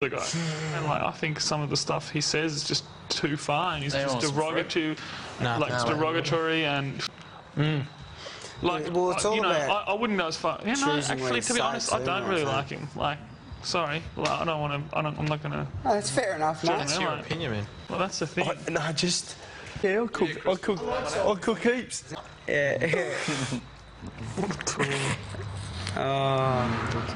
the guy. And like, I think some of the stuff he says is just too far, and he's They just want some derogatory, like it's derogatory and. Mm. Like, Well, it's all you know, about I, I wouldn't go as far. Yeah, no, actually, to be honest, I don't really like him. Like, sorry, like, I don't want to. I don't, I'm not gonna. Oh, that's fair enough, That's your Like, opinion, man. well, that's the thing. I, no, just yeah, I'll cook. I'll cook. I'll cook heaps. Yeah. oh,